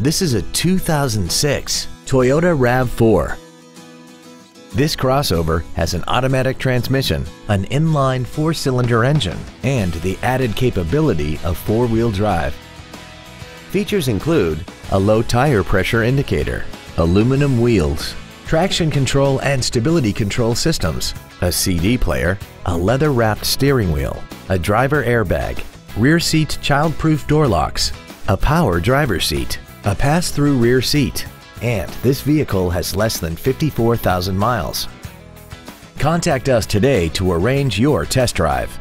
This is a 2006 Toyota RAV4. This crossover has an automatic transmission, an inline four-cylinder engine, and the added capability of four-wheel drive. Features include a low tire pressure indicator, aluminum wheels, traction control and stability control systems, a CD player, a leather-wrapped steering wheel, a driver airbag, rear seat child-proof door locks, a power driver seat, a pass-through rear seat, and this vehicle has less than 54,000 miles. Contact us today to arrange your test drive.